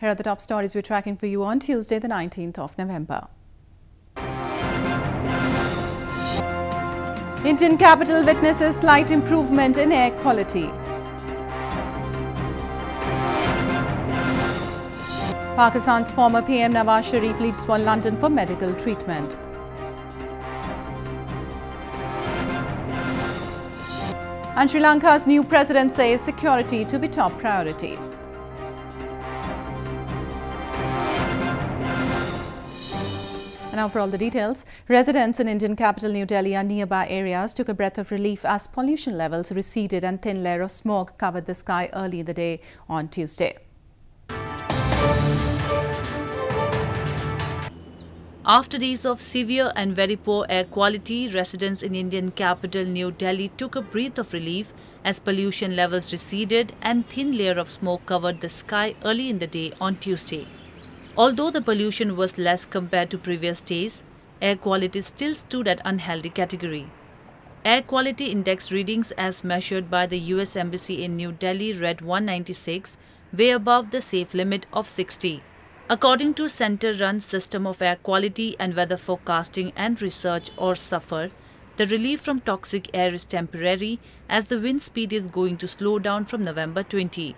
Here are the top stories we're tracking for you on Tuesday, the 19th of November. Indian capital witnesses slight improvement in air quality. Pakistan's former PM Nawaz Sharif leaves for London for medical treatment. And Sri Lanka's new president says security to be top priority. Now for all the details. Residents in Indian capital New Delhi and nearby areas took a breath of relief as pollution levels receded and thin layer of smoke covered the sky early in the day on Tuesday. After days of severe and very poor air quality, residents in Indian capital New Delhi took a breath of relief as pollution levels receded and thin layer of smoke covered the sky early in the day on Tuesday. Although the pollution was less compared to previous days, air quality still stood at unhealthy category. Air quality index readings as measured by the US Embassy in New Delhi read 196, way above the safe limit of 60. According to Center-run System of Air Quality and Weather Forecasting and Research or SAFAR, the relief from toxic air is temporary as the wind speed is going to slow down from November 20.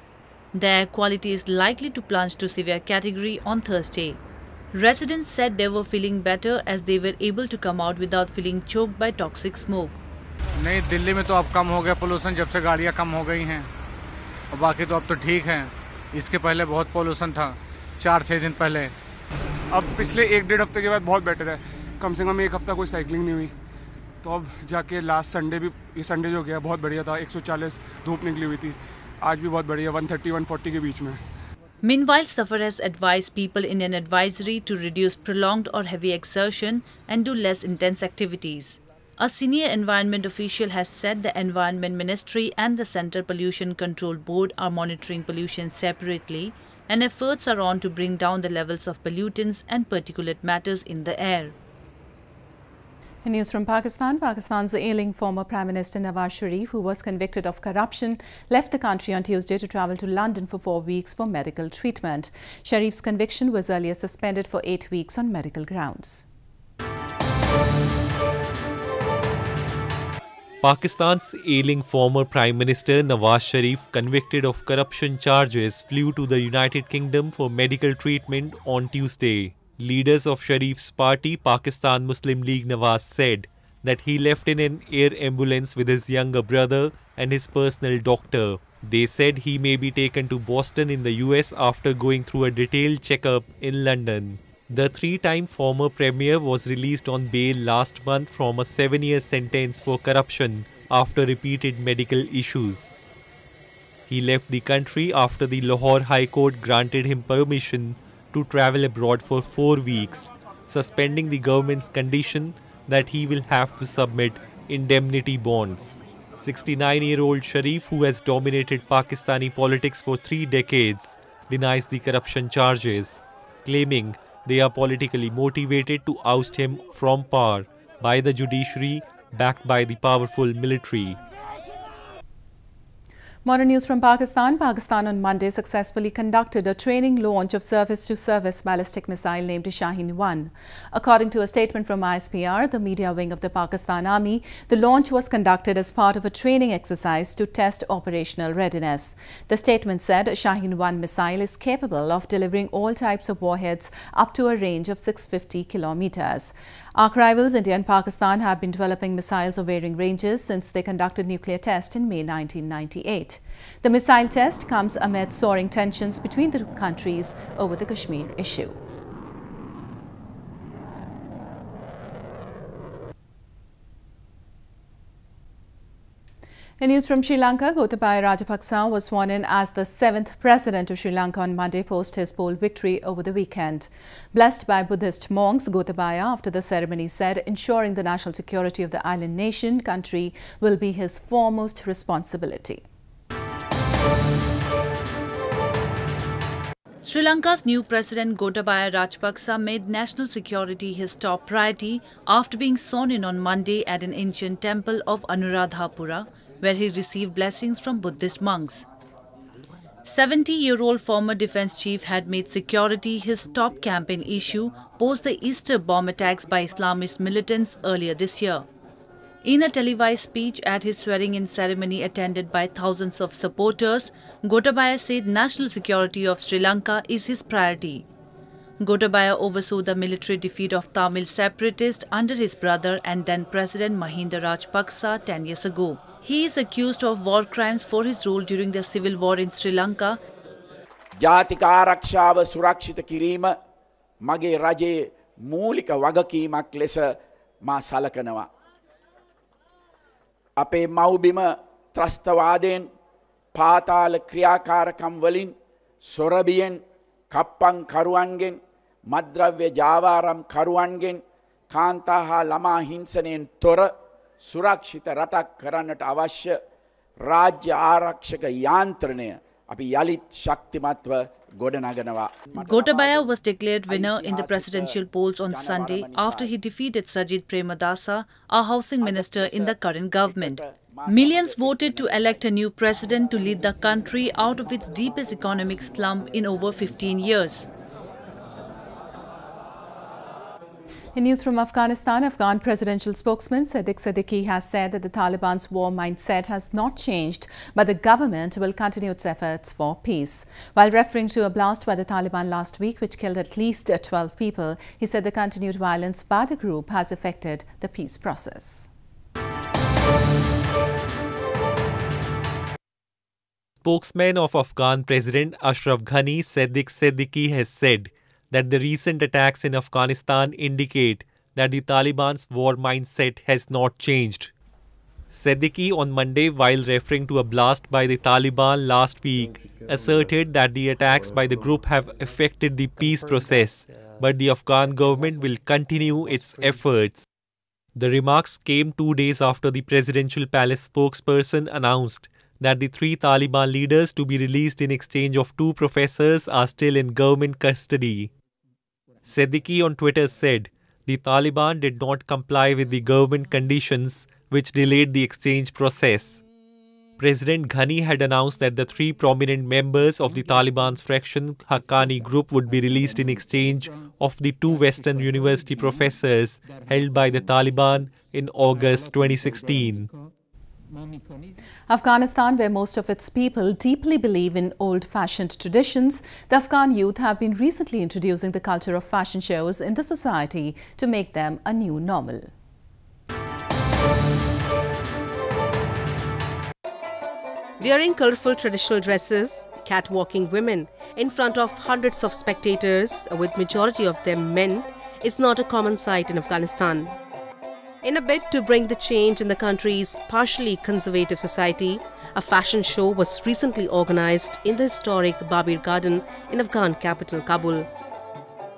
The air quality is likely to plunge to severe category on Thursday. Residents said they were feeling better as they were able to come out without feeling choked by toxic smoke. नहीं दिल्ली में तो अब कम हो गया pollution जब से गाड़ियाँ कम हो गई हैं और बाकी तो अब तो ठीक हैं इसके पहले बहुत पोल्यूशन था चार छः दिन पहले अब पिछले एक डेढ़ हफ़्ते के बाद बहुत बेटर है कम से कम एक हफ़्ता कोई साइकिलिंग नहीं हुई तो अब जाके लास्ट संडे भी ये संडे जो गया बहुत बढ़िया था 140 धूप निकली हुई थी आज भी बहुत बढ़िया 130 140 के बीच में Meanwhile, SUFFER has advised people in an advisory to reduce prolonged or heavy exertion and do less intense activities. A senior environment official has said the Environment Ministry and the Central Pollution Control Board are monitoring pollution separately and efforts are on to bring down the levels of pollutants and particulate matters in the air. News from Pakistan, Pakistan's ailing former Prime Minister Nawaz Sharif, who was convicted of corruption, left the country on Tuesday to travel to London for four weeks for medical treatment. Sharif's conviction was earlier suspended for eight weeks on medical grounds. Pakistan's ailing former Prime Minister Nawaz Sharif, convicted of corruption charges, flew to the United Kingdom for medical treatment on Tuesday. Leaders of Sharif's party, Pakistan Muslim League Nawaz, said that he left in an air ambulance with his younger brother and his personal doctor. They said he may be taken to Boston in the US after going through a detailed checkup in London. The three time former premier was released on bail last month from a seven year sentence for corruption after repeated medical issues. He left the country after the Lahore High Court granted him permission to travel abroad for four weeks, suspending the government's condition that he will have to submit indemnity bonds. 69 year old Sharif, who has dominated Pakistani politics for three decades, denies the corruption charges, claiming they are politically motivated to oust him from power by the judiciary backed by the powerful military. Modern news from Pakistan. Pakistan on Monday successfully conducted a training launch of surface-to-surface ballistic missile named Shaheen-1. According to a statement from ISPR, the media wing of the Pakistan Army, the launch was conducted as part of a training exercise to test operational readiness. The statement said Shaheen-1 missile is capable of delivering all types of warheads up to a range of 650 kilometers. Arch rivals India and Pakistan have been developing missiles of varying ranges since they conducted nuclear tests in May 1998. The missile test comes amid soaring tensions between the two countries over the Kashmir issue. In news from Sri Lanka, Gotabaya Rajapaksa was sworn in as the seventh president of Sri Lanka on Monday post his poll victory over the weekend. Blessed by Buddhist monks, Gotabaya, after the ceremony, said ensuring the national security of the island nation country will be his foremost responsibility. Sri Lanka's new president Gotabaya Rajapaksa made national security his top priority after being sworn in on Monday at an ancient temple of Anuradhapura, where he received blessings from Buddhist monks. 70 year old former defense chief had made security his top campaign issue post the Easter bomb attacks by Islamist militants earlier this year. In a televised speech at his swearing in ceremony attended by thousands of supporters, Gotabaya said national security of Sri Lanka is his priority. Gotabaya oversaw the military defeat of Tamil separatists under his brother and then President Mahinda Rajapaksa 10 years ago. He is accused of war crimes for his role during the civil war in Sri Lanka. ජාතික ආරක්ෂාව සුරක්ෂිත කිරීම මගේ රජයේ මූලික වගකීමක් ලෙස මා සලකනවා. අපේ මව්බිම ත්‍රස්තවාදයෙන් පාතාල ක්‍රියාකාරකම් වලින් සොරබියෙන් කප්පං කරුවන්ගෙන් මද්‍රව්‍ය ජාවාරම් කරුවන්ගෙන් කාන්තා හා ළමා හිංසනයෙන් තොර ಸುರಕ್ಷಿತ ರಟಕರನಟ ಅವಶ್ಯ ರಾಜ್ಯ ಆರಕ್ಷಕ ಯಾಂತ್ರಣೆಯ Gotabaya was declared winner in the presidential polls on Sunday after he defeated Sajith Premadasa, a housing minister in the current government. Millions voted to elect a new president to lead the country out of its deepest economic slump in over 15 years. In news from Afghanistan, Afghan presidential spokesman Sadiq Siddiqui has said that the Taliban's war mindset has not changed, but the government will continue its efforts for peace. While referring to a blast by the Taliban last week, which killed at least 12 people, he said the continued violence by the group has affected the peace process. Spokesman of Afghan President Ashraf Ghani Sadiq Siddiqui has said that the recent attacks in Afghanistan indicate that the Taliban's war mindset has not changed. Siddiqui on Monday, while referring to a blast by the Taliban last week, asserted that the attacks by the group have affected the peace process, but the Afghan government will continue its efforts. The remarks came two days after the presidential palace spokesperson announced that the three Taliban leaders to be released in exchange of two professors are still in government custody. Siddiqui on Twitter said the Taliban did not comply with the government conditions which delayed the exchange process. President Ghani had announced that the three prominent members of the Taliban's fraction Haqqani group would be released in exchange of the two Western university professors held by the Taliban in August 2016. Afghanistan, where most of its people deeply believe in old fashioned traditions, the Afghan youth have been recently introducing the culture of fashion shows in the society to make them a new normal. Wearing colorful traditional dresses, catwalking women in front of hundreds of spectators, with majority of them men, is not a common sight in Afghanistan. In a bid to bring the change in the country's partially conservative society, a fashion show was recently organized in the historic Babur Garden in Afghan capital Kabul.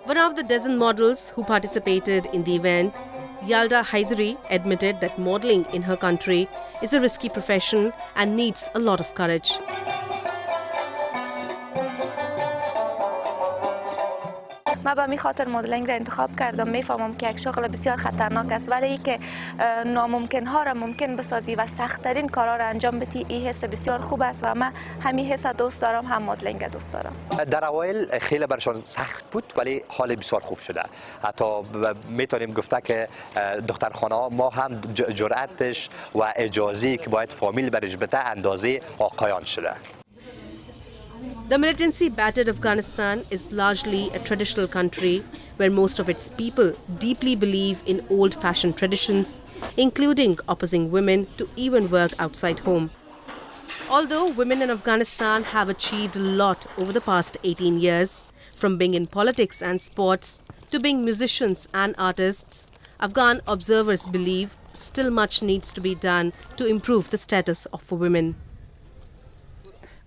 One of the dozen models who participated in the event, Yalda Haidari, admitted that modeling in her country is a risky profession and needs a lot of courage. من به می خاطر مدلینگ را انتخاب کردم. می‌فهمم که یک شغل بسیار خطرناک است. ولی که ناممکن ها را ممکن بسازی و سختترین کارا را انجام بدی این حس بسیار خوب است و من همین حس دوست دارم هم مدلینگ دوست دارم. در اوایل خیلی برشان سخت بود ولی حال بسیار خوب شده. حتی می‌تونیم گفته که دخترخانه ما هم جرأتش و اجازی که باید فامیل برش بده اندازه آقایان شده. The militancy battered Afghanistan is largely a traditional country where most of its people deeply believe in old fashioned traditions, including opposing women to even work outside home. Although women in Afghanistan have achieved a lot over the past 18 years, from being in politics and sports to being musicians and artists, Afghan observers believe still much needs to be done to improve the status of women.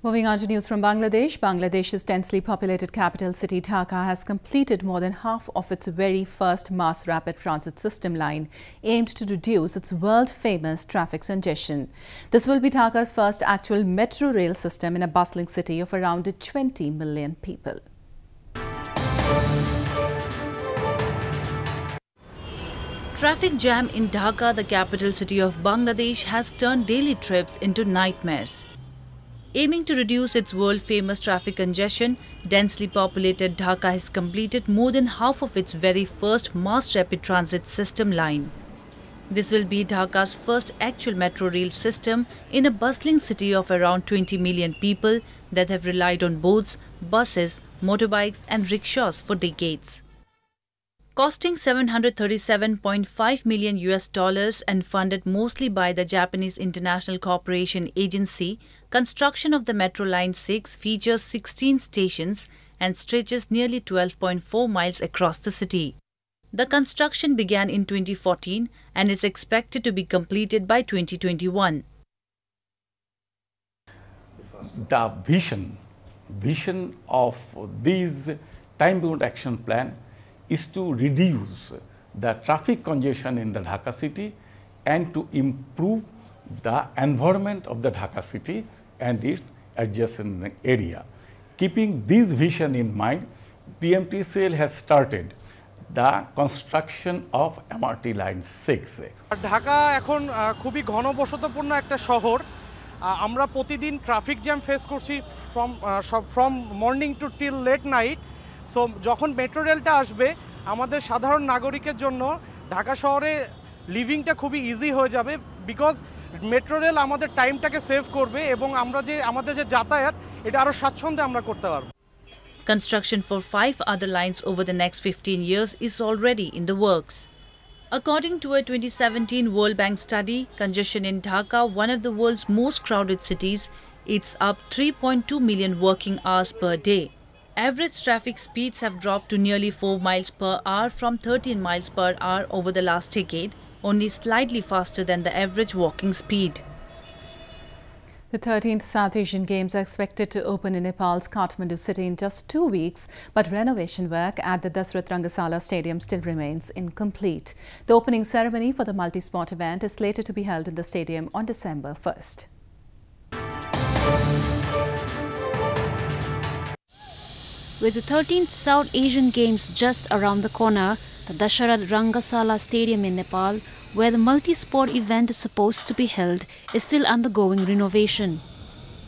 Moving on to news from Bangladesh, Bangladesh's densely populated capital city Dhaka has completed more than half of its very first mass rapid transit system line aimed to reduce its world-famous traffic congestion. This will be Dhaka's first actual metro rail system in a bustling city of around 20 million people. Traffic jam in Dhaka, the capital city of Bangladesh, has turned daily trips into nightmares. Aiming to reduce its world famous traffic congestion, densely populated Dhaka has completed more than half of its very first mass rapid transit system line. This will be Dhaka's first actual metro rail system in a bustling city of around 20 million people that have relied on boats, buses, motorbikes, and rickshaws for decades costing 737.5 million US dollars and funded mostly by the Japanese International Cooperation Agency, construction of the Metro Line 6 features 16 stations and stretches nearly 12.4 miles across the city. The construction began in 2014 and is expected to be completed by 2021. The vision, vision of this time-bound action plan is to reduce the traffic congestion in the Dhaka city and to improve the environment of the Dhaka city and its adjacent area. Keeping this vision in mind, PMTCL has started the construction of MRT line 6. Dhaka এখন খুবই ঘনবসতপূর্ণ একটা শহর আমরা প্রতিদিন traffic jam face করছি from from morning to till late night so যখন metro রেলটা আসবে আমাদের সাধারণ নাগরিকের জন্য ঢাকা শহরে লিভিংটা খুবই ইজি হয়ে যাবে বিকজ মেট্রো রেল আমাদের টাইমটাকে সেভ করবে এবং আমরা যে আমাদের যে যাতায়াত এটা আরও স্বাচ্ছন্দ্যে আমরা করতে পারবো Construction for five other lines over the next 15 years is already in the works. According to a 2017 World Bank study, congestion in Dhaka, one of the world's most crowded cities, eats up 3.2 million working hours per day. Average traffic speeds have dropped to nearly 4 miles per hour from 13 miles per hour over the last decade, only slightly faster than the average walking speed. The 13th South Asian Games are expected to open in Nepal's Kathmandu city in just two weeks, but renovation work at the Dasharath Rangasala Stadium still remains incomplete. The opening ceremony for the multi-sport event is slated to be held in the stadium on December 1st. With the 13th South Asian Games just around the corner, the Dasharath Rangasala Stadium in Nepal, where the multi-sport event is supposed to be held, is still undergoing renovation.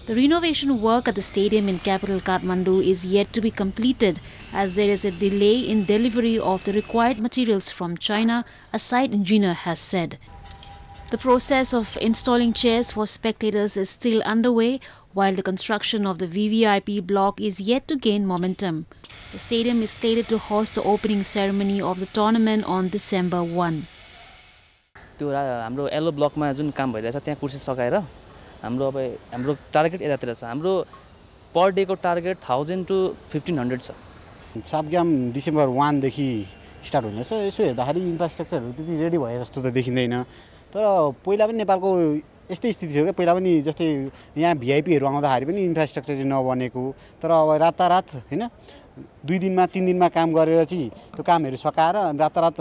The renovation work at the stadium in capital Kathmandu is yet to be completed as there is a delay in delivery of the required materials from China, a site engineer has said. The process of installing chairs for spectators is still underway while the construction of the VVIP block is yet to gain momentum. The stadium is slated to host the opening ceremony of the tournament on December 1. त्यो हाम्रो yellow ब्लकमा जुन काम भइरहेछ त्यहाँ कुर्सी सघाएर हाम्रो अब हाम्रो target यतातिर छ हाम्रो पर deco target thousand to fifteen hundred छ सापग्याम डिसेम्बर वानदेखि स्टार्ट हुनेछ यसो हेर्दाखेरि इन्फ्रास्ट्रक्चरहरू त्यति रेडी भए जस्तो त देखिँदैन तर पहिला पनि नेपालको यस्तै स्थिति थियो क्या पहिला पनि जस्तै यहाँ भिआइपीहरू आउँदाखेरि पनि इन्फ्रास्ट्रक्चर चाहिँ नबनेको। तर अब रातारात होइन? दुई दिनमा तिन दिनमा काम गरेर चाहिँ त्यो कामहरू सकाएर रातारात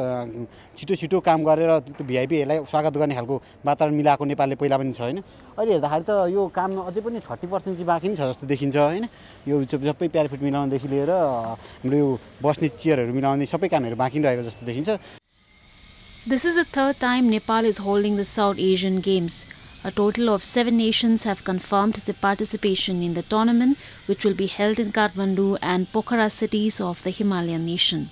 छिटो छिटो काम गरेर त्यो भिआइपीहरूलाई स्वागत गर्ने खालको वातावरण मिलाएको नेपालले पहिला पनि छ होइन? अहिले हेर्दाखेरि त यो काम अझै पनि थर्टी पर्सेन्ट चाहिँ बाँकी नै छ जस्तो देखिन्छ होइन? यो सबै प्याराफिट मिलाउनदेखि लिएर हाम्रो यो बस्ने चेयरहरू मिलाउने सबै कामहरू बाँकी रहेको जस्तो देखिन्छ। This is the third time Nepal is holding the South Asian Games. A total of seven nations have confirmed their participation in the tournament, which will be held in Kathmandu and Pokhara cities of the Himalayan nation.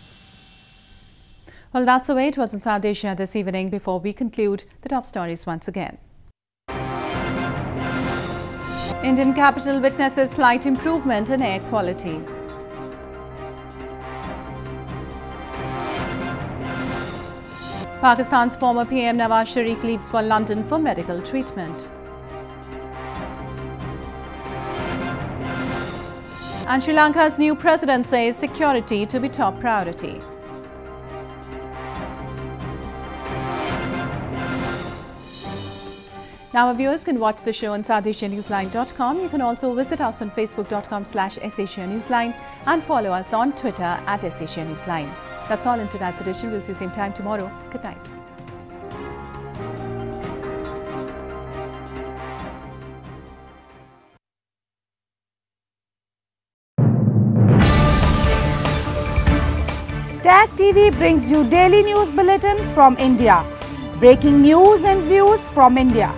Well, that's the way it was in South Asia this evening. Before we conclude, the top stories once again. Indian capital witnesses slight improvement in air quality. Pakistan's former PM Nawaz Sharif leaves for London for medical treatment. And Sri Lanka's new president says security to be top priority. Now, our viewers can watch the show on SouthAsiaNewsline.com. You can also visit us on Facebook.com slash Newsline and follow us on Twitter at Newsline. That's all in tonight's edition. We'll see you same time tomorrow. Good night. Tag TV brings you daily news bulletin from India. Breaking news and views from India.